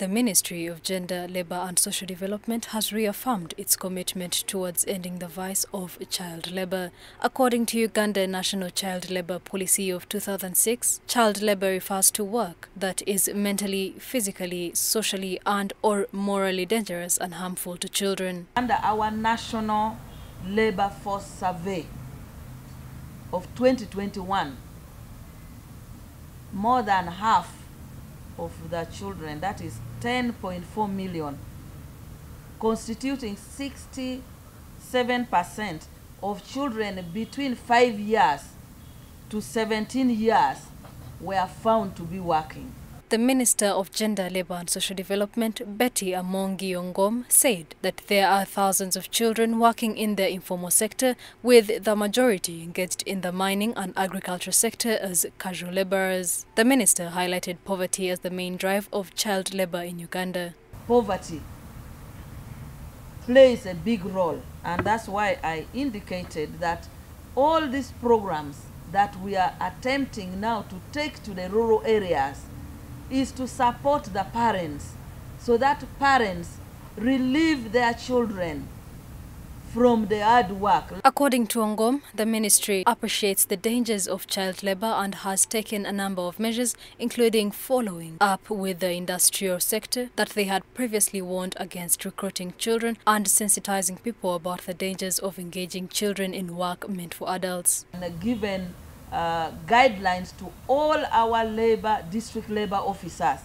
The Ministry of Gender, Labour and Social Development has reaffirmed its commitment towards ending the vice of child labour. According to Uganda National Child Labour Policy of 2006, child labour refers to work that is mentally, physically, socially and or morally dangerous and harmful to children. Under our National Labour Force Survey of 2021, more than half of the children, that is 10.4 million, constituting 67% of children between 5 years to 17 years were found to be working. The Minister of Gender, Labour and Social Development, Betty Amongi Ongom, said that there are thousands of children working in the informal sector, with the majority engaged in the mining and agriculture sector as casual labourers. The Minister highlighted poverty as the main drive of child labour in Uganda. Poverty plays a big role, and that's why I indicated that all these programs that we are attempting now to take to the rural areas is to support the parents so that parents relieve their children from the hard work. According to Ongom, the ministry appreciates the dangers of child labour and has taken a number of measures, including following up with the industrial sector that they had previously warned against recruiting children and sensitizing people about the dangers of engaging children in work meant for adults. And given uh, guidelines to all our labor, district labor officers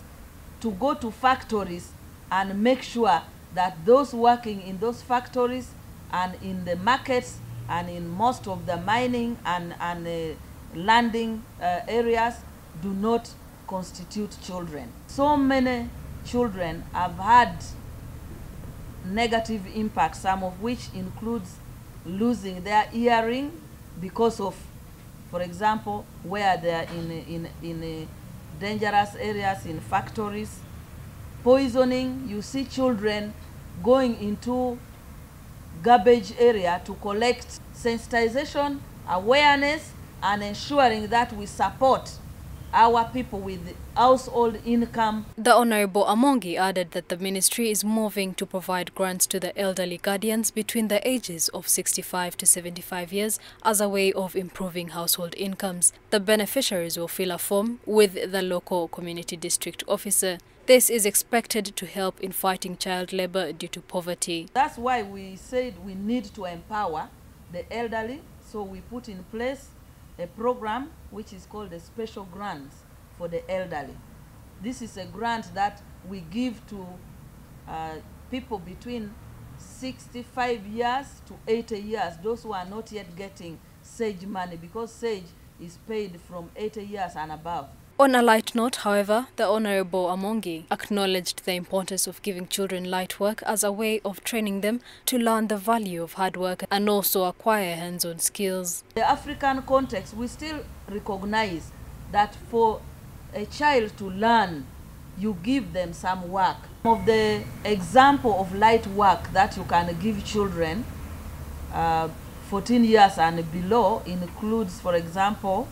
to go to factories and make sure that those working in those factories and in the markets and in most of the mining and, and uh, landing uh, areas do not constitute children. So many children have had negative impacts, some of which includes losing their hearing because of, for example, where they are in, in, in dangerous areas, in factories. Poisoning, you see children going into garbage area to collect sensitization, awareness, and ensuring that we support our people with household income. The Honorable Amongi added that the ministry is moving to provide grants to the elderly guardians between the ages of 65 to 75 years as a way of improving household incomes. The beneficiaries will fill a form with the local community district officer. This is expected to help in fighting child labor due to poverty. That's why we said we need to empower the elderly, so we put in place a program which is called the special grants for the elderly. This is a grant that we give to uh, people between 65 years to 80 years, those who are not yet getting SAGE money because SAGE is paid from 80 years and above. On a light note, however, the Honorable Amongi acknowledged the importance of giving children light work as a way of training them to learn the value of hard work and also acquire hands-on skills. In the African context, we still recognize that for a child to learn, you give them some work. Of the example of light work that you can give children uh, 14 years and below includes, for example,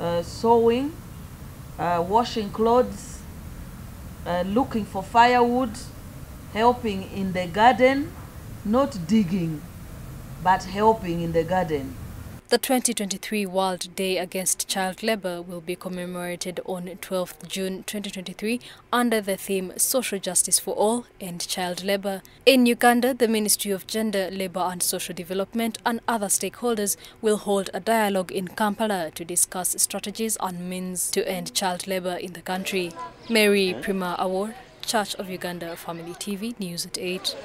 uh, sewing, uh, washing clothes, uh, looking for firewood, helping in the garden, not digging, but helping in the garden. The 2023 World Day Against Child Labour will be commemorated on 12th June 2023 under the theme Social Justice for All and Child Labour. In Uganda, the Ministry of Gender, Labour and Social Development and other stakeholders will hold a dialogue in Kampala to discuss strategies and means to end child labour in the country. Mary Prima Awor, Church of Uganda Family TV, News at 8.